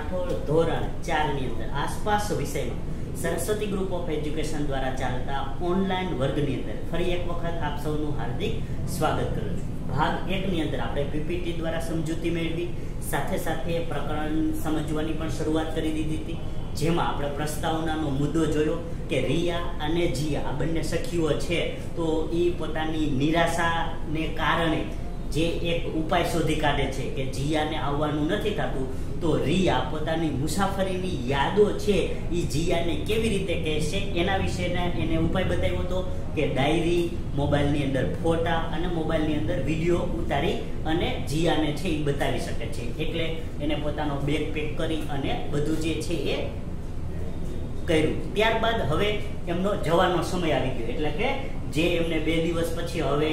રાઠોડ ધોરણ ચારની અંદર આસપાસ વિષયમાં સરસ્વતી ગ્રુપ ઓફ એજ્યુકેશન દ્વારા ચાલતા ઓનલાઈન વર્ગની અંદર ફરી એક વખત આપ સૌનું હાર્દિક સ્વાગત કરું છું. ભાગ એકની અંદર આપણે પીપીટી દ્વારા સમજૂતી મેળવી, સાથે સાથે પ્રકરણ સમજવાની પણ શરૂઆત કરી દીધી હતી. જેમાં આપણે પ્રસ્તાવનાનો મુદ્દો જોયો કે રિયા અને જીયા, આ બંને સખીઓ છે, તો એ પોતાની નિરાશાને કારણે જે એક ઉપાય શોધી કાઢે છે કે જીયાને આવવાનું નથી થતું તો રિયા પોતાની મુસાફરીની યાદો છે એ જીયાને કેવી રીતે કહેશે? એના વિશેના એને ઉપાય બતાવ્યો હતો કે ડાયરી, મોબાઈલની અંદર ફોટા અને મોબાઈલની અંદર વીડિયો ઉતારી અને જીયાને છે એ બતાવી શકે છે. એટલે એને પોતાનો બેગ પેક કરી અને બધું જે છે એ કર્યું. ત્યારબાદ હવે એમનો જવાનો સમય આવી ગયો. એટલે કે જે એમને બે દિવસ પછી હવે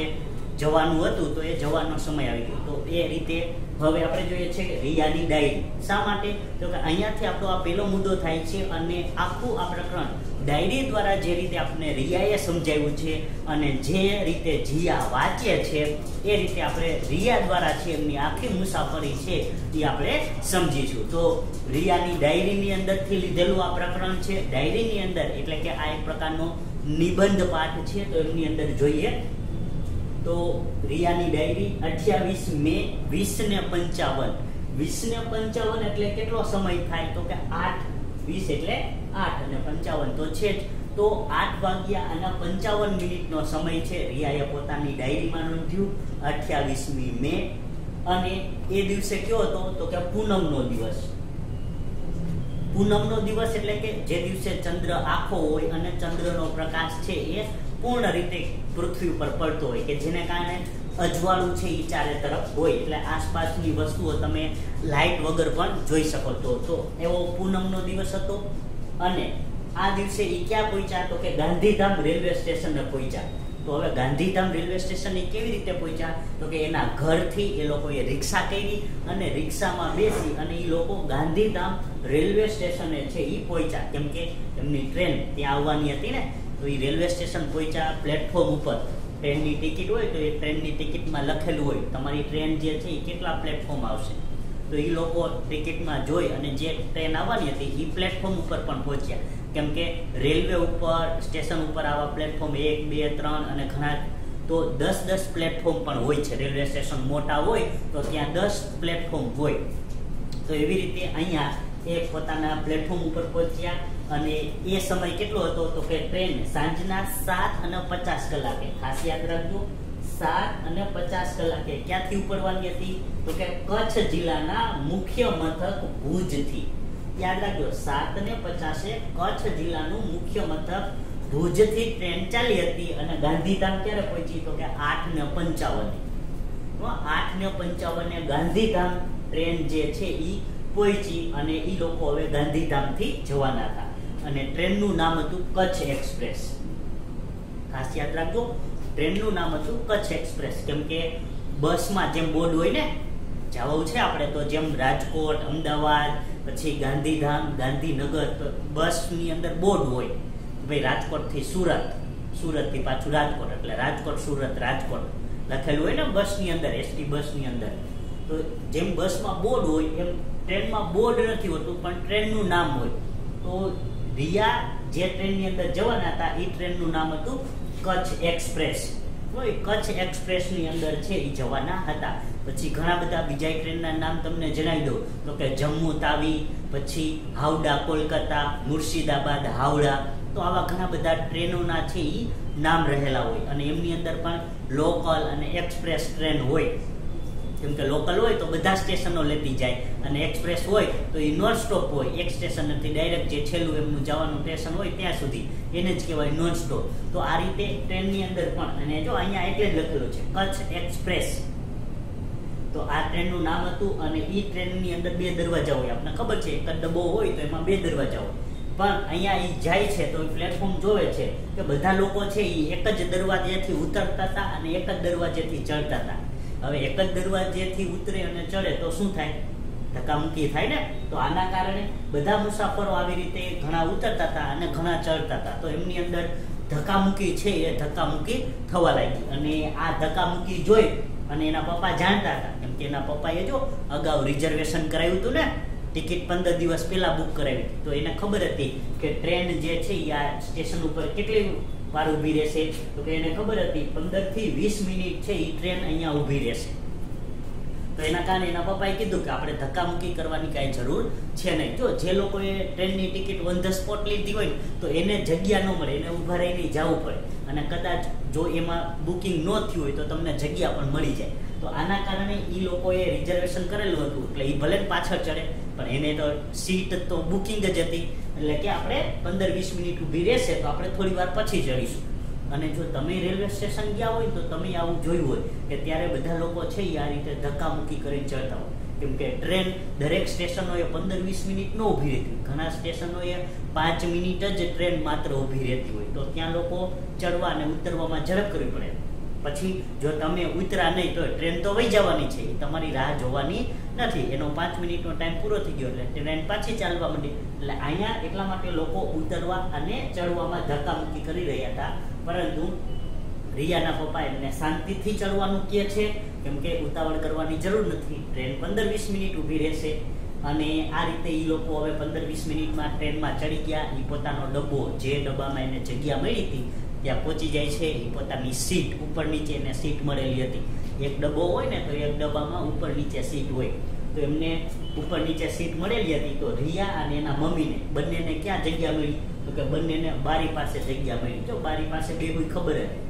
જવાનું હતું તો એ જવાનો સમય આવી ગયો. તો એ રીતે હવે આપણે જોઈએ છે કે રિયાની ડાયરી. શા માટે? તો કે અહીંયાથી આપણો આ પહેલો મુદ્દો થાય છે અને આખું આ પ્રકરણ ડાયરી દ્વારા જે રીતે આપણે રિયાએ સમજાવ્યું છે અને જે રીતે જીયા વાંચે છે, એ રીતે આપણે રિયા દ્વારા છે એમની આખી મુસાફરી છે એ આપણે સમજીશું. તો રિયાની ડાયરીની અંદરથી લીધેલું આ પ્રકરણ છે. ડાયરીની અંદર એટલે કે આ એક પ્રકારનો નિબંધ પાઠ છે. તો એમની અંદર જોઈએ તો રિયાની ડાયરી અઠ્યાવીસ મે વીસ ને પંચાવન. વીસ ને પંચાવન એટલે કેટલો સમય થાય? તો કે આઠ. વીસ એટલે આઠ અને પંચાવન તો છે જ. તો આઠ વાગ્યા અને પંચાવન મિનિટનો સમય છે. રિયાએ પોતાની ડાયરીમાં નોંધ્યું, અઠ્યાવીસમી મે. અને એ દિવસે કયો હતો? તો કે પૂનમનો દિવસ. પૂનમનો દિવસ એટલે કે જે દિવસે ચંદ્ર આખો હોય અને ચંદ્રનો પ્રકાશ છે એ પૂર્ણ રીતે પૃથ્વી ઉપર પડતો હોય કે જેને કારણે અજવાળું છે એ ચારે તરફ હોય. એટલે આસપાસની વસ્તુઓ તમે લાઇટ વગર પણ જોઈ શકો છો. તો એવો પૂનમનો દિવસ હતો અને આ દિવસે એ ક્યાં પહોંચ્યા? તો કે ગાંધીધામ રેલવે સ્ટેશને પહોંચ્યા. તો હવે ગાંધીધામ રેલવે સ્ટેશન એ કેવી રીતે પહોંચ્યા? તો કે એના ઘરથી એ લોકોએ રિક્ષા કરી અને રિક્ષામાં બેસી અને એ લોકો ગાંધીધામ રેલવે સ્ટેશને છે એ પહોંચ્યા. કેમ કે એમની ટ્રેન ત્યાં આવવાની હતી ને તો એ રેલવે સ્ટેશન પહોંચ્યા પ્લેટફોર્મ ઉપર. ટ્રેનની ટિકિટ હોય તો એ ટ્રેનની ટિકિટમાં લખેલું હોય. તમારી ટ્રેન જે છે એ કેટલા પ્લેટફોર્મ આવશે? તો એ લોકો ટિકિટમાં જોઈ અને જે ટ્રેન આવવાની હતી એ પ્લેટફોર્મ ઉપર પણ પહોંચ્યા. કેમ કે રેલવે ઉપર, સ્ટેશન ઉપર આવા પ્લેટફોર્મ એક, બે, ત્રણ અને ઘણા તો દસ દસ પ્લેટફોર્મ પણ હોય છે. રેલવે સ્ટેશન મોટા હોય તો ત્યાં દસ પ્લેટફોર્મ હોય. તો એવી રીતે અહીંયા એ પોતાના પ્લેટફોર્મ ઉપર પહોંચ્યા. અને એ સમય કેટલો હતો? તો કે ટ્રેન સાંજના સાત અને પચાસ કલાકે. ખાસ યાદ રાખજો, સાત અને પચાસ કલાકે. ક્યાંથી ઉપડવાની હતી? તો કે કચ્છ જિલ્લાના મુખ્ય મથક ભુજથી. યાદ રાખજો, સાત ને પચાસે કચ્છ જિલ્લાનું મુખ્ય મથક ભુજથી ટ્રેન ચાલી હતી અને ગાંધીધામ ક્યારે પહોંચી? તો કે આઠ ને પંચાવન. આઠ ને પંચાવને ગાંધીધામ ટ્રેન જે છે એ પહોંચી અને એ લોકો હવે ગાંધીધામથી જવાના હતા. અને ટ્રેનનું નામ હતું કચ્છ એક્સપ્રેસ. ખાસ યાદ રાખજો, ટ્રેનનું નામ હતું કચ્છ એક્સપ્રેસ. કેમ કે બસમાં જેમ બોર્ડ હોય ને જવું છે આપણે તો, જેમ રાજકોટ, અમદાવાદ, પછી ગાંધીધામ, ગાંધીનગર, તો બસની અંદર બોર્ડ હોય. ભાઈ રાજકોટથી સુરત, સુરતથી પાછું રાજકોટ, એટલે રાજકોટ, સુરત, રાજકોટ. લખેલું હોય ને બસની અંદર, એસટી બસની અંદર. તો જેમ બસમાં બોર્ડ હોય, એમ ટ્રેનમાં બોર્ડ નથી હોતું, પણ ટ્રેનનું નામ હોય. તો રિયા જે ટ્રેનની અંદર જવાના હતા એ ટ્રેનનું નામ હતું કચ્છ એક્સપ્રેસ. કોઈ કચ્છ એક્સપ્રેસની અંદર છે એ જવાના હતા. પછી ઘણા બધા બીજા ટ્રેનના નામ તમને જણાવી દઉં. તો કે જમ્મુ તાવી, પછી હાવડા, કોલકાતા, મુર્શિદાબાદ, હાવડા. તો આવા ઘણા બધા ટ્રેનોના છે એ નામ રહેલા હોય. અને એમની અંદર પણ લોકલ અને એક્સપ્રેસ ટ્રેન હોય. કેમ કે લોકલ હોય તો બધા સ્ટેશનો લેતી જાય અને એક્સપ્રેસ હોય તો એ નોન સ્ટોપ હોય. એક સ્ટેશનથી ડાયરેક્ટ જે છેલ્લું એમનું જવાનું સ્ટેશન હોય ત્યાં સુધી. એને જ કહેવાય નોન સ્ટોપ તો આ રીતે ટ્રેનની અંદર પણ, અને જો અહીંયા એટલે જ લખેલું છે, કચ્છ એક્સપ્રેસ. તો આ ટ્રેનનું નામ હતું અને એ ટ્રેનની અંદર બે દરવાજા હોય. આપણને ખબર છે, એક ડબ્બો હોય તો એમાં બે દરવાજા હોય. પણ અહીંયા એ જાય છે તો પ્લેટફોર્મ જોવે છે કે બધા લોકો છે એ એક જ દરવાજેથી ઉતરતા હતા અને એક જ દરવાજેથી ચડતા હતા. હવે એક જ દરવાજેથી ઉતરે અને ચડે તો શું થાય? ધક્કામુક્કી થાય ને? તો આના કારણે બધા મુસાફરો આવી રીતે ઘણા ઉતરતા હતા અને ઘણા ચડતા હતા. તો એમની અંદર ધક્કામુક્કી છે એ ધક્કામુક્કી થવા લાગી. અને આ ધક્કામુક્કી જોઈ અને એના પપ્પા જાણતા હતા. કેમ કે એના પપ્પાએ જો અગાઉ રિઝર્વેશન કરાવ્યું હતું ને, ટિકિટ પંદર દિવસ પહેલાં બુક કરાવી હતી. તો એને ખબર હતી કે ટ્રેન જે છે એ આ સ્ટેશન ઉપર કેટલી વાર ઊભી રહેશે. તો કે એને ખબર હતી પંદરથી વીસ મિનિટ છે એ ટ્રેન અહીંયા ઊભી રહેશે. તો એના કારણે એના પપ્પાએ કીધું કે આપણે ધક્કામુક્કી કરવાની કાંઈ જરૂર છે નહીં. જો જે લોકોએ ટ્રેનની ટિકિટ ઓન ધ સ્પોટ લીધી હોય તો એને જગ્યા ન મળે, એને ઊભા રહીને જવું પડે. અને કદાચ જો એમાં બુકિંગ ન થયું હોય તો તમને જગ્યા પણ મળી જાય. તો આના કારણે એ લોકોએ રિઝર્વેશન કરેલું હતું, એટલે એ ભલે પાછળ ચડે, પણ એને તો સીટ તો બુકિંગ જ હતી. એટલે કે આપણે પંદર વીસ મિનિટ ઊભી રહેશે તો આપણે થોડી વાર પછી ચડીશું અને જો તમે રેલવે સ્ટેશન ગયા હોય તો તમે આવું જોયું હોય કે ત્યારે બધા લોકો છે એ આ રીતે ધક્કામુક્કી કરીને ચડતા હોય. કેમ કે ટ્રેન દરેક સ્ટેશનોએ પંદર વીસ મિનિટ ન ઊભી રહેતી ઘણા સ્ટેશનોએ પાંચ મિનિટ જ ટ્રેન માત્ર ઊભી રહેતી હોય. તો ત્યાં લોકો ચડવા અને ઉતરવામાં ઝડપ કરવી પડે. પછી જો તમે ઉતરા નહીં તો ટ્રેન તો વહી જવાની છે તમારી રાહ જોવાની નથી. એનો પાંચ મિનિટનો ટાઈમ પૂરો થઈ ગયો એટલે ટ્રેન પાછી ચાલવા માંડી. એટલે અહીંયા એટલા માટે લોકો ઉતરવા અને ચડવામાં ધક્કામુક્કી કરી રહ્યા હતા. પરંતુ રિયાના પપ્પા એમને શાંતિથી ચડવાનું કહે છે, કેમ કે ઉતાવળ કરવાની જરૂર નથી. ટ્રેન પંદર વીસ મિનિટ ઊભી રહેશે અને આ રીતે એ લોકો હવે પંદર વીસ મિનિટમાં ટ્રેનમાં ચડી ગયા. એ પોતાનો ડબ્બો જે ડબ્બામાં એને જગ્યા મળી હતી ત્યાં પહોંચી જાય છે, એ પોતાની સીટ ઉપર નીચે એને સીટ મળેલી હતી. એક ડબ્બો હોય ને, તો એક ડબ્બામાં ઉપર નીચે સીટ હોય. તો એમને ઉપર નીચે સીટ મળેલી હતી, તો રિયા અને એના મમ્મીને બંનેને ક્યાં જગ્યા મળી? તો કે બંનેને બારી પાસે જગ્યા મળી. જો બારી પાસે બે કોઈ ખબર હતી.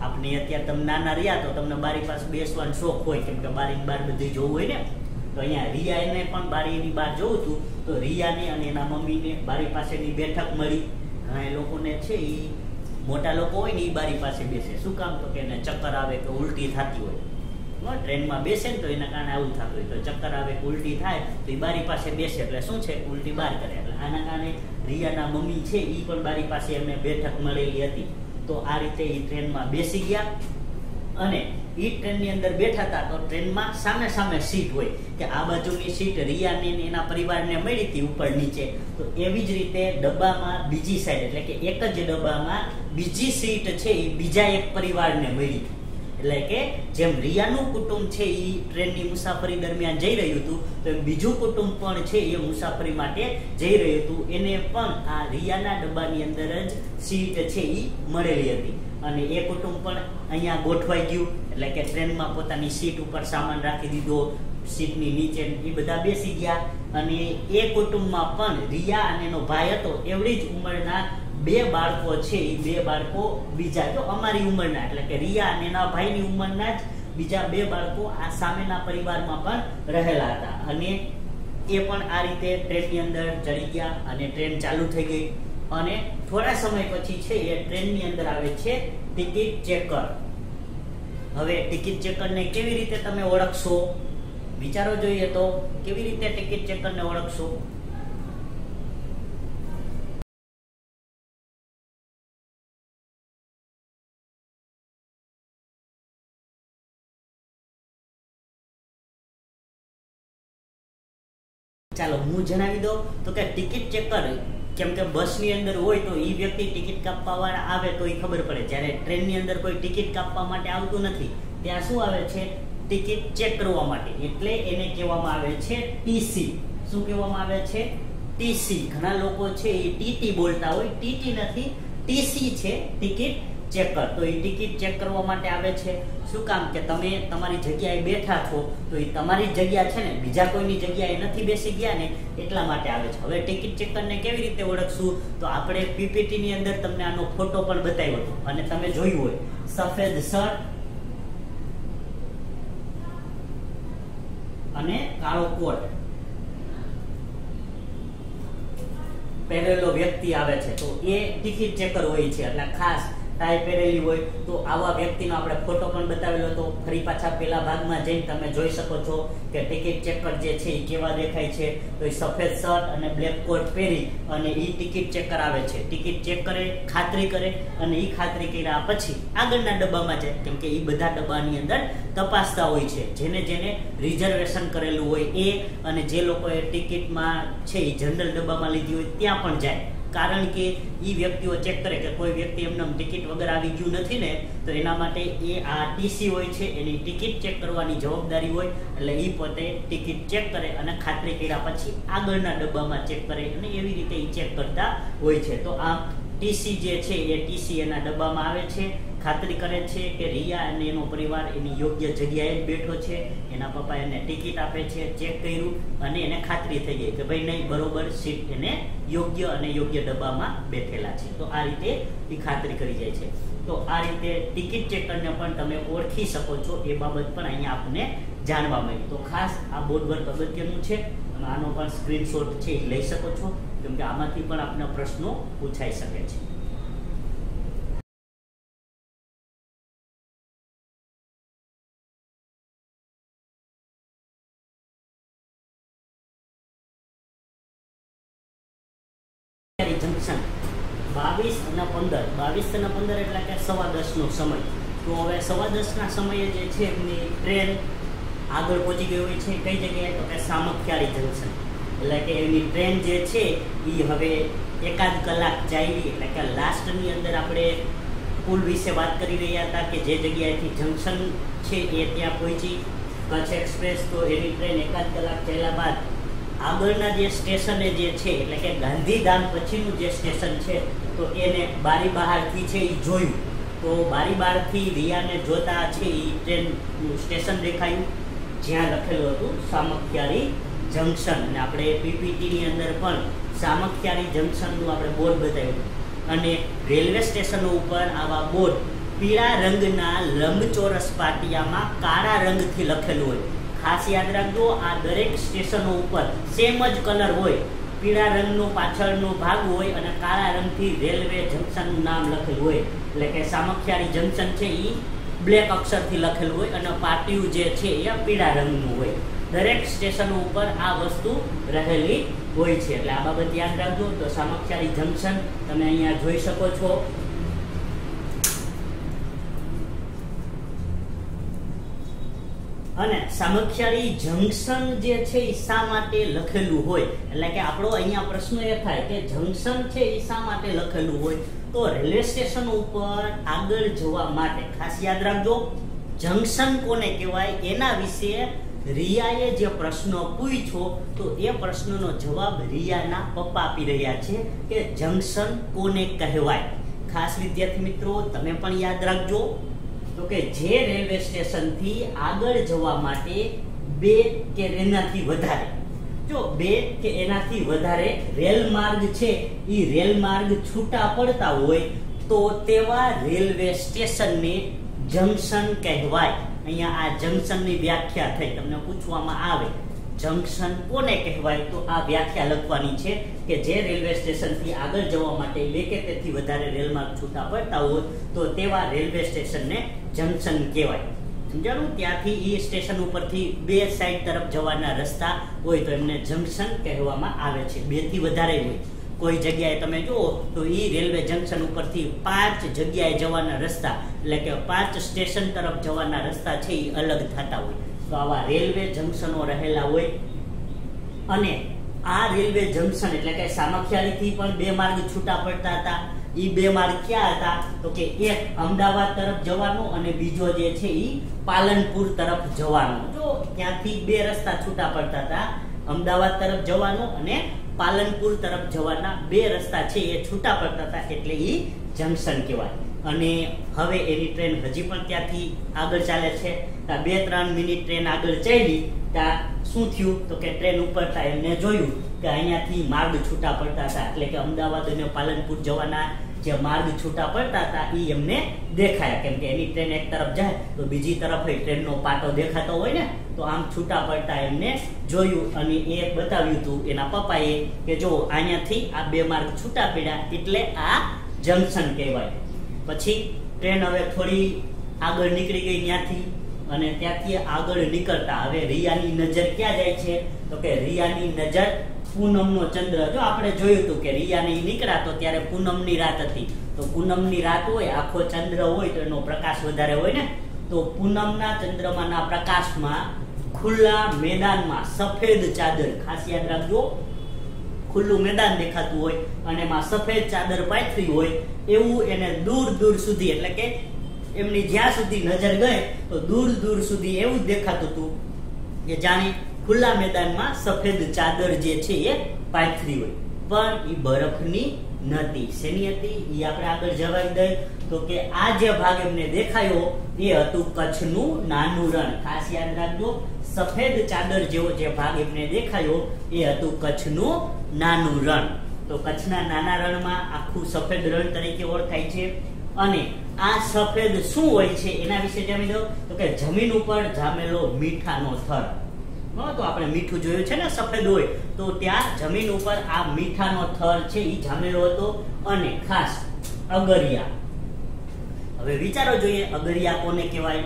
આપણે અત્યારે તમે નાના રહ્યા તો તમને બારી પાસે બેસવાનો શોખ હોય, કેમ કે બારી બાર બધી જોવું હોય ને. તો અહીંયા રિયા એને પણ બારીની બહાર જોવું હતું. તો રિયાને અને એના મમ્મીને બારી પાસેની બેઠક મળી. ઘણા એ લોકોને છે એ મોટા લોકો હોય ને એ બારી પાસે બેસે. શું કામ તો કે એને ચક્કર આવે કે ઉલટી થતી હોય. ટ્રેનમાં બેસે ને તો એના કારણે આવું થતું હોય. તો ચક્કર આવે કે ઉલટી થાય તો એ બારી પાસે બેસે. એટલે શું છે? ઉલટી બહાર કરે. એટલે આના કારણે રિયાના મમ્મી છે એ પણ બારી પાસે એમને બેઠક મળેલી હતી. તો આ રીતે એ ટ્રેનમાં બેસી ગયા. અને એ ટ્રેનની અંદર બેઠા હતા તો ટ્રેનમાં સામે સામે સીટ હોય કે આ બાજુની સીટ રિયાને એના પરિવારને મળી હતી ઉપર નીચે. તો એવી જ રીતે ડબ્બામાં બીજી સાઈડ એટલે કે એક જ ડબ્બામાં બીજી સીટ છે એ બીજા એક પરિવારને મળી. હતી એટલે કે જેમ રિયાનું કુટુંબ છે એ ટ્રેનની મુસાફરી દરમિયાન જઈ રહ્યું હતું, તો બીજું કુટુંબ પણ છે એ મુસાફરી માટે જઈ રહ્યું હતું. એને પણ આ રિયાના ડબ્બાની અંદર જ સીટ છે એ મળેલી હતી. અને એ કુટુંબ પણ અહીંયા ગોઠવાઈ ગયું. એટલે કે ટ્રેનમાં પોતાની સીટ ઉપર સામાન રાખી દીધો, સીટની નીચે એ બધા બેસી ગયા. અને એ કુટુંબમાં પણ રિયા અને એનો ભાઈ હતો, એવડી જ ઉંમરના બે બાળકો છે. એ બે બાળકો બીજા તો અમારી ઉંમરના, એટલે કે રિયા અને એના ભાઈની ઉંમરના જ બીજા બે બાળકો આ સામેના પરિવારમાં પણ રહેલા હતા. અને એ પણ આ રીતે ટ્રેનની અંદર ચડી ગયા અને ટ્રેન ચાલુ થઈ ગઈ. અને થોડા સમય પછી છે એ ટ્રેનની અંદર આવે છે, ટિકિટ ચેકર. હવે ટિકિટ ચેકરને કેવી રીતે તમે ઓળખશો? વિચારો જોઈએ તો કેવી રીતે ટિકિટ ચેકરને ઓળખશો? ચાલો, હું જણાવી દઉં તો કે ટિકિટ ચેકર કેમ કે બસની અંદર હોય તો એ વ્યક્તિ ટિકિટ કાપવા વાળા આવે તો એ ખબર પડે. જ્યારે ટ્રેનની અંદર કોઈ ટિકિટ કાપવા માટે આવતું નથી, ત્યાં શું આવે છે? ટિકિટ ચેક કરવા માટે. એટલે એને કહેવામાં આવે છે ટીસી શું કહેવામાં આવે છે? ટીસી ઘણા લોકો છે એ ટીટી બોલતા હોય. ટીટી નથી. ટીસી છે ટિકિટ ચેકર તો એ ટિકિટ ચેક કરવા માટે આવે છે. શું કામ કે તમે તમારી જગ્યાએ બેઠા છો, તો એ તમારી જગ્યા છે ને, બીજા કોઈની જગ્યાએ નથી બેસી ગયા ને, એટલા માટે આવે છે. હવે ટિકિટ ચેકરને કેવી રીતે ઓળખશું? તો આપણે પીપીટી ની અંદર તમને આનો ફોટો પણ બતાવ્યો હતો. અને તમે જોયું હોય. સફેદ શર્ટ અને કાળો કોટ. પહેરેલો વ્યક્તિ આવે છે. તો એ ટિકિટ ચેકર હોય છે. એટલે ખાસ ટાઈ પહેરેલી હોય, તો આવા વ્યક્તિનો આપણે ફોટો પણ બતાવેલો હતો. ફરી પાછા પેલા ભાગમાં જઈને તમે જોઈ શકો છો કે ટિકિટ ચેકર જે છે એ કેવા દેખાય છે. તો એ સફેદ શર્ટ અને બ્લેક કોટ પહેરી અને એ ટિકિટ ચેકર આવે છે. ટિકિટ ચેક કરે, ખાતરી કરે અને એ ખાતરી કર્યા પછી આગળના ડબ્બામાં જાય. કેમ કે એ બધા ડબ્બાની અંદર તપાસતા હોય છે. જેને જેને રિઝર્વેશન કરેલું હોય એ અને જે લોકોએ ટિકિટમાં છે એ જનરલ ડબ્બામાં લીધી હોય ત્યાં પણ જાય. કારણ કે એ વ્યક્તિઓ ચેક કરે કે કોઈ વ્યક્તિ એમને ટિકિટ વગર આવી ગયું નથી ને, તો એના માટે એ આ ટીસી હોય છે, એની ટિકિટ ચેક કરવાની જવાબદારી હોય, એટલે એ પોતે ટિકિટ ચેક કરે અને ખાતરી કર્યા પછી આગળના ડબ્બામાં ચેક કરે અને એવી રીતે એ ચેક કરતા હોય છે. તો આ ટીસી જે છે, એ ટીસી એના ડબ્બામાં આવે છે. ખાતરી કરે છે કે રિયા અને એનો પરિવાર એની યોગ્ય જગ્યાએ જ બેઠો છે. એના પપ્પા એને ટિકિટ આપે છે, ચેક કર્યું અને એને ખાતરી થઈ ગઈ કે ભાઈ નહીં, બરોબર સીટ એને યોગ્ય અને યોગ્ય ડબ્બામાં બેઠેલા છે. તો આ રીતે એ ખાતરી કરી જાય છે. તો આ રીતે ટિકિટ ચેકરને પણ તમે ઓળખી શકો છો. એ બાબત પણ અહીંયા આપને જાણવા મળી. તો ખાસ આ બોર્ડ વર્ક અગત્યનું છે. અને આનો પણ સ્ક્રીનશોટ છે એ લઈ શકો છો. કેમ કે આમાંથી પણ આપને પ્રશ્નો પૂછાઈ શકે છે. બાવીસ અને પંદર. બાવીસ અને પંદર એટલે કે સવા દસનો સમય. તો હવે સવા દસના સમયે જે છે એમની ટ્રેન આગળ પહોંચી ગઈ હોય છે કઈ જગ્યાએ? તો કે સામખિયાળી જંકશન. એટલે કે એની ટ્રેન જે છે એ હવે એકાદ કલાક ચાલી એટલે કે લાસ્ટની અંદર આપણે પુલ વિશે વાત કરી રહ્યા હતા કે જે જગ્યાએથી જંકશન છે એ ત્યાં પહોંચી. કચ્છ એક્સપ્રેસ તો એની ટ્રેન એકાદ કલાક ચાલ્યા બાદ આગળના જે સ્ટેશને જે છે, એટલે કે ગાંધીધામ પછીનું જે સ્ટેશન છે તો એને બારી બહારથી છે એ જોયું. તો બારી બહારથી રિયાને જોતા છે એ ટ્રેનનું સ્ટેશન દેખાયું, જ્યાં લખેલું હતું, સામખિયારી જંકશન. અને આપણે પીપીટીની અંદર પણ સામખિયારી જંકશનનું આપણે બોર્ડ બતાવ્યું. અને રેલવે સ્ટેશનો ઉપર આવા બોર્ડ પીળા રંગના લંબચોરસ પાટિયામાં કાળા રંગથી લખેલું હોય. ખાસ યાદ રાખજો, આ દરેક સ્ટેશનો ઉપર સેમ જ કલર હોય. પીળા રંગનો પાછળનો ભાગ હોય અને કાળા રંગથી રેલવે જંકશનનું નામ લખેલું હોય. એટલે કે સામખિયાળી જંકશન છે એ બ્લેક અક્ષરથી લખેલું હોય અને પાટિયું જે છે એ પીળા રંગનું હોય. દરેક સ્ટેશનો ઉપર આ વસ્તુ રહેલી હોય છે. એટલે આ બાબત યાદ રાખજો. તો સામખિયાળી જંકશન તમે અહીંયા જોઈ શકો છો. અને સામખિયાળી જંકશન જે છે એ શા માટે લખેલું હોય? એટલે કે આપણો અહીંયા પ્રશ્ન એ થાય કે જંકશન છે એ શા માટે લખેલું હોય? તો રેલવે સ્ટેશન ઉપર આગળ જવા માટે ખાસ યાદ રાખજો, જંકશન કોને કહેવાય? એના વિશે રિયાએ જે પ્રશ્ન પૂછ્યો, તો એ પ્રશ્નનો જવાબ રિયાના પપ્પા આપી રહ્યા છે કે જંકશન કોને કહેવાય? ખાસ વિદ્યાર્થી મિત્રો, તમે પણ યાદ રાખજો. તો કે જે રેલવે સ્ટેશનથી આગળ જવા માટે બે કે એનાથી વધારે. જો બે કે એનાથી વધારે રેલ માર્ગ છે એ રેલ માર્ગ છૂટા પડતા હોય, તો તેવા રેલવે સ્ટેશનને જંકશન કહેવાય. અહીંયા આ જંકશનની વ્યાખ્યા થઈ. તમને પૂછવામાં આવે જંકશન કોને કહેવાય? તો આ વ્યાખ્યા લખવાની છે કે જે રેલવે સ્ટેશનથી આગળ જવા માટે બે કે તેથી વધારે રેલમાર્ગ છૂટા પડતા હોય, તો તેવા રેલવે સ્ટેશનને જંકશન કહેવાય. સમજાણું? ત્યાંથી એ સ્ટેશન ઉપરથી બે સાઈડ તરફ જવાના રસ્તા હોય તો એમને જંકશન કહેવામાં આવે છે. બેથી વધારે હોય. કોઈ જગ્યાએ તમે જુઓ તો એ રેલવે જંકશન ઉપરથી પાંચ જગ્યાએ જવાના રસ્તા, એટલે કે પાંચ સ્ટેશન તરફ જવાના રસ્તા છે એ અલગ થતા હોય. તો આવા રેલવે જંકશનો રહેલા હોય. અને આ રેલવે જંકશન એટલે કે સામખિયાળીથી પણ બે માર્ગ છૂટા પડતા હતા. એ બે માર્ગ ક્યાં હતા? તો કે એક અમદાવાદ તરફ જવાનો અને બીજો જે છે એ પાલનપુર તરફ જવાનો. જો ત્યાંથી બે રસ્તા છૂટા પડતા હતા, અમદાવાદ તરફ જવાનો અને પાલનપુર તરફ જવાના બે રસ્તા છે એ છૂટા પડતા હતા એટલે એ જંકશન કહેવાય. અને હવે એની ટ્રેન હજી પણ ત્યાંથી આગળ ચાલે છે. બે ત્રણ મિનિટ ટ્રેન આગળ ચાલી ત્યાં શું થયું? તો કે ટ્રેન ઉપરતા એમને જોયું કે અહીંયાથી માર્ગ છૂટા પડતા હતા. એટલે કે અમદાવાદ અને પાલનપુર જવાના જે માર્ગ છૂટા પડતા હતા એ એમને દેખાયા. કેમ કે એની ટ્રેન એક તરફ જાય, તો બીજી તરફ ટ્રેનનો પાટો દેખાતો હોય ને, તો આમ છૂટા પડતા એમને જોયું. અને એ બતાવ્યું હતું એના પપ્પાએ કે જો અહીંયાથી આ બે માર્ગ છૂટા પડ્યા, એટલે આ જંકશન કહેવાય. પછી ટ્રેન હવે થોડી આગળ નીકળી ગઈ ત્યાંથી અને ત્યાંથી આગળ નીકળતા. હવે રિયાની નજર ક્યાં જાય છે? તો કે રિયાની નજર પૂનમનો ચંદ્ર. જો આપણે જોયું હતું કે રિયાને નીકળ્યા તો ત્યારે પૂનમની રાત હતી. તો પૂનમની રાત હોય, આખો ચંદ્ર હોય તો એનો પ્રકાશ વધારે હોય ને? તો પૂનમના ચંદ્રમાના પ્રકાશમાં ખુલ્લા મેદાનમાં સફેદ ચાદર. ખાસ યાદ રાખજો. ખુલ્લું મેદાન દેખાતું હોય અને એમાં સફેદ ચાદર પાથરી હોય, એવું એને દૂર દૂર સુધી, એટલે કે એમની જ્યાં સુધી નજર ગઈ, તો દૂર દૂર સુધી એવું દેખાતું હતું કે જાણે ખુલ્લા મેદાનમાં સફેદ ચાદર જે છે એ પાથરી હોય. પણ એ બરફની નથી શેની હતી? એ આપણે આગળ જવાબ દઈ. તો કે આ જે ભાગ એમને દેખાયો, એ હતું કચ્છનું નાનું રણ. ખાસ યાદ રાખજો, સફેદ ચાદર જેવો જે ભાગ એમને દેખાયો, એ હતું કચ્છનું નાનું રણ. તો કચ્છના નાના રણમાં આખું સફેદ રણ તરીકે ઓળખાય છે. અને આ સફેદ શું હોય છે એના વિશે જાણી દો તો કે જમીન ઉપર જામેલો મીઠાનો થર. તો આપણે મીઠું જોયું છે ને, સફેદ હોય. તો ત્યાં જમીન ઉપર આ મીઠાનો થર છે એ જામેલો હતો. અને ખાસ અગરિયા. હવે વિચારો જોઈએ, અગરિયા કોને કહેવાય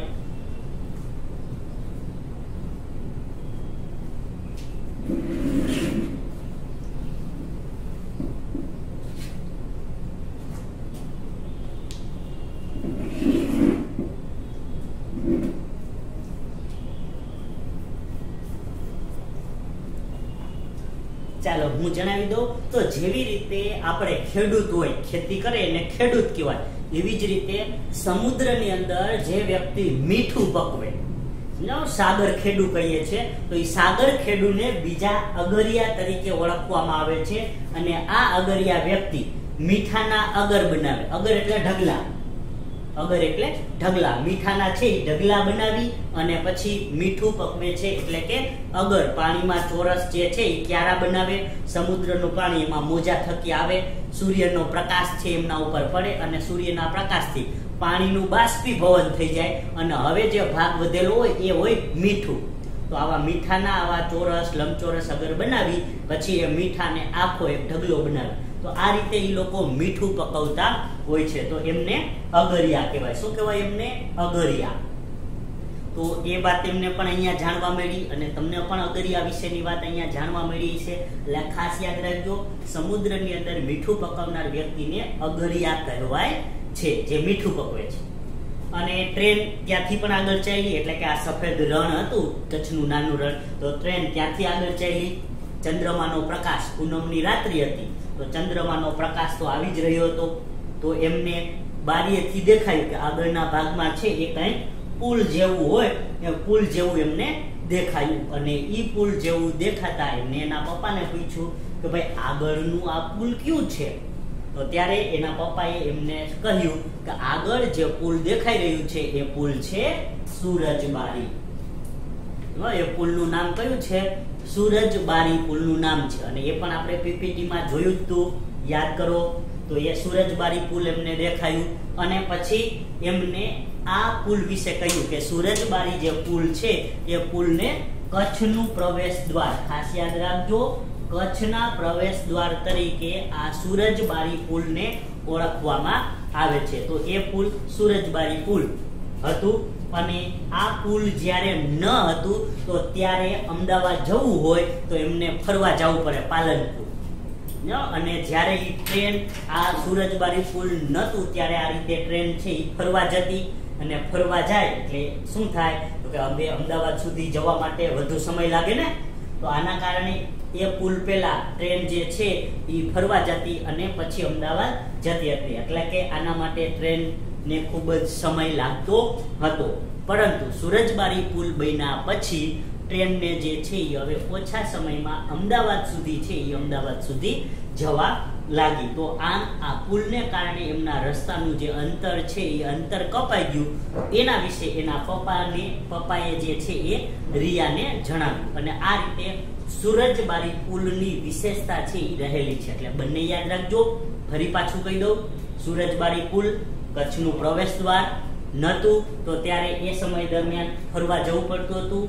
ચાલો હું જણાવી દઉં તો જેવી રીતે આપણે ખેડૂત હોય, ખેતી કરે એને ખેડૂત કહેવાય. એવી જ રીતે સમુદ્રની અંદર જે વ્યક્તિ મીઠું પકવે સાગર ખેડુ કહીએ છીએ તો એ સાગર ખેડૂને બીજા અગરિયા તરીકે ઓળખવામાં આવે છે અને આ અગરિયા વ્યક્તિ મીઠાના અગર બનાવે. અગર એટલે ઢગલા. અગર એટલે ઢગલા. મીઠાના છે ઢગલા બનાવી અને પછી મીઠું પકવે છે એટલે કે અગર પાણીમાં ચોરસ જે છે એ ક્યારા બનાવે, સમુદ્રનું પાણી એમાં મોજા થકી આવે, સૂર્યનો પ્રકાશ છે એમના ઉપર પડે અને સૂર્યના પ્રકાશથી પાણીનું બાષ્પીભવન થઈ જાય અને હવે જે ભાગ વધેલો હોય એ હોય મીઠું. તો આવા મીઠાના આવા ચોરસ, લંબચોરસ અગર બનાવી, પછી એ મીઠાને આખો એક ઢગલો બનાવે. તો આ રીતે એ લોકો મીઠું પકવતા હોય છે. તો એમને અગરિયા કહેવાય. શું કહેવાય એમને? અગરિયા. તો એ વાત એમને પણ અહીંયા જાણવા મળી અને તમને પણ અગરિયા વિશેની વાત અહીંયા જાણવા મળી છે. એટલે ખાસ યાદ રાખજો, સમુદ્રની અંદર મીઠું પકવનાર વ્યક્તિને અગરિયા કહેવાય છે, જે મીઠું પકવે છે. અને ટ્રેન ત્યાંથી પણ આગળ ચાલી એટલે કે આ સફેદ રણ હતું, કચ્છનું નાનું રણ. તો ટ્રેન ત્યાંથી આગળ ચાલી ચંદ્રમાનો પ્રકાશ પૂનમની રાત્રિ હતી. તો ચંદ્રમાનો પ્રકાશ તો આવી જ રહ્યો હતો. તો એમને બારીએથી દેખાયું કે આગળના ભાગમાં છે એ કંઈક પુલ જેવું હોય એ પુલ જેવું એમને દેખાયું. અને એ પુલ જેવું દેખાતા એમને એના પપ્પાને પૂછ્યું કે ભાઈ, આગળનું આ પુલ કયું છે? તો ત્યારે એના પપ્પાએ એમને કહ્યું કે, આગળ જે પુલ દેખાઈ રહ્યું છે એ પુલ છે સૂરજબારી. એ પુલનું નામ કયું છે? સૂરજબારી પુલનું નામ છે. અને એ પણ આપણે પીપીટીમાં જોયું જ તું. યાદ કરો. તો એ સૂરજબારી પુલ એમને દેખાયું. અને પછી એમને આ પુલ વિશે કહ્યું કે સૂરજબારી જે પુલ છે, એ પુલને કચ્છનું પ્રવેશ દ્વાર. ખાસ યાદ રાખજો, કચ્છના પ્રવેશ દ્વાર તરીકે આ સૂરજબારી પુલને ઓળખવામાં આવે છે. તો એ પુલ સુરજબારી પુલ હતું અને આ પુલ જ્યારે ન હતું તો ત્યારે અમદાવાદ જવું હોય તો એમને ફરવા જવું પડે પાલનપુર. અને જ્યારે એ ટ્રેન આ સુરજબારી પુલ નતું ત્યારે આ રીતે ટ્રેન છે એ ફરવા જતી અને ફરવા જાય એટલે શું થાય તો કે અમે અમદાવાદ સુધી જવા માટે વધુ સમય લાગે ને? તો આના કારણે એ પુલ પેલા ટ્રેન જે છે એ ફરવા જતી અને પછી અમદાવાદ જતી હતી. એટલે કે આના માટે ટ્રેન ને ખૂબ જ સમય લાગતો હતો. પરંતુ સુરજબારી પુલ બન્યા પછી ટ્રેનને જે છે એ હવે ઓછા સમયમાં અમદાવાદ સુધી છે એ અમદાવાદ સુધી જવા લાગી. તો આમ આ પુલને કારણે એમના રસ્તાનું જે અંતર છે એ અંતર કપાઈ ગયું. એના વિશે એના પપ્પાને, પપ્પાએ જે છે એ રિયાને જણાવ્યું. અને આ રીતે સુરજબારી પુલની વિશેષતા છે એ રહેલી છે. એટલે બંને યાદ રાખજો. ફરી પાછું કહી દઉં. સુરજબારી પુલ કચ્છનું પ્રવેશ દ્વાર નહોતું, તો ત્યારે એ સમય દરમિયાન ફરવા જવું પડતું હતું,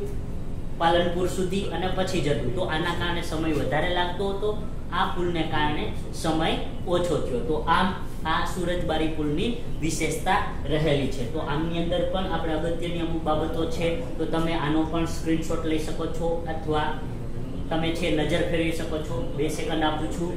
પાલનપુર સુધી અને પછી જતું. તો આના કારણે સમય વધારે લાગતો હતો. આ પુલને કારણે સમય ઓછો થયો. તો આમ આ સુરજબારી પુલની વિશેષતા રહેલી છે. તો આમની અંદર પણ આપણે અગત્યની અમુક બાબતો છે. તો તમે આનો પણ સ્ક્રીનશોટ લઈ શકો છો અથવા તમે છે નજર ફેરવી શકો છો. બે સેકન્ડ આપું છું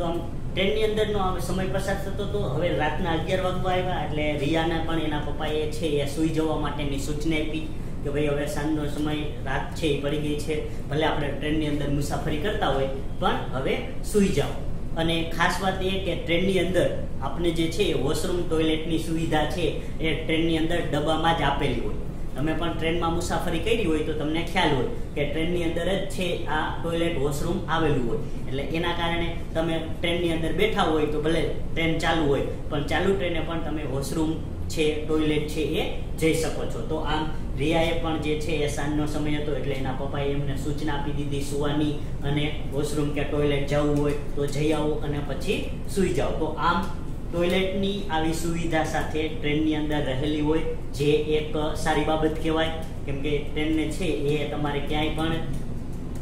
તો આમ ટ્રેનની અંદરનો સમય પસાર થતો હતો. હવે રાતના અગિયાર વાગવા આવ્યા એટલે રિયાને પણ એના પપ્પાએ છે એ સૂઈ જવા માટેની સૂચના આપી કે ભાઈ હવે સાંજનો સમય, રાત છે એ પડી ગઈ છે. ભલે આપણે ટ્રેનની અંદર મુસાફરી કરતા હોય, પણ હવે સૂઈ જાઓ. અને ખાસ વાત એ કે ટ્રેનની અંદર આપણે જે છે વોશરૂમ ટોયલેટની સુવિધા છે એ ટ્રેનની અંદર ડબ્બામાં જ આપેલી હોય. તમે પણ ટ્રેનમાં મુસાફરી કરી હોય તો તમને ખ્યાલ હોય કે ટ્રેનની અંદર જ છે આ ટોયલેટ વોશરૂમ આવેલું હોય. એટલે એના કારણે તમે ટ્રેનની અંદર બેઠા હોય તો ભલે ટ્રેન ચાલુ હોય, પણ ચાલુ ટ્રેને પણ તમે વોશરૂમ છે, ટોયલેટ છે એ જઈ શકો છો. તો આમ રિયાએ પણ જે છે એ સાંજનો સમય હતો એટલે એના પપ્પાએ એમને સૂચના આપી દીધી, સુવાની અને વોશરૂમ કે ટોયલેટ જવું હોય તો જઈ આવો અને પછી સૂઈ જાઓ. તો આમ ટોયલેટની આવી સુવિધા સાથે ટ્રેનની અંદર રહેલી હોય, જે એક સારી બાબત કહેવાય, કેમ કે ટ્રેનને છે એ તમારે ક્યાંય પણ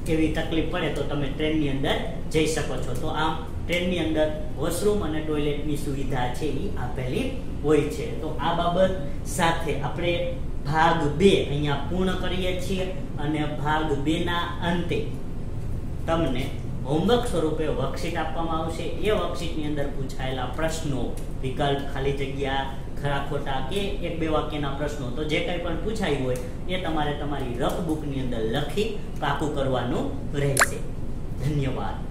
એવી તકલીફ પડે તો તમે ટ્રેનની અંદર જઈ શકો છો. તો આમ ટ્રેનની અંદર વોશરૂમ અને ટોયલેટની સુવિધા છે એ આપેલી હોય છે. તો આ બાબત સાથે આપણે ભાગ બે અહીંયા પૂર્ણ કરીએ છીએ અને ભાગ બેના અંતે તમને હોમવર્ક સ્વરૂપે વર્કશીટ આપવામાં આવશે. એ વર્કશીટની અંદર પૂછાયેલા પ્રશ્નો, વિકલ્પ, ખાલી જગ્યા, ખરા, ખોટા કે એક, બે વાક્યના પ્રશ્નો, તો જે કંઈ પણ પૂછાયું હોય, એ તમારે તમારી રફ બુકની અંદર લખી પાકું કરવાનું રહેશે. ધન્યવાદ.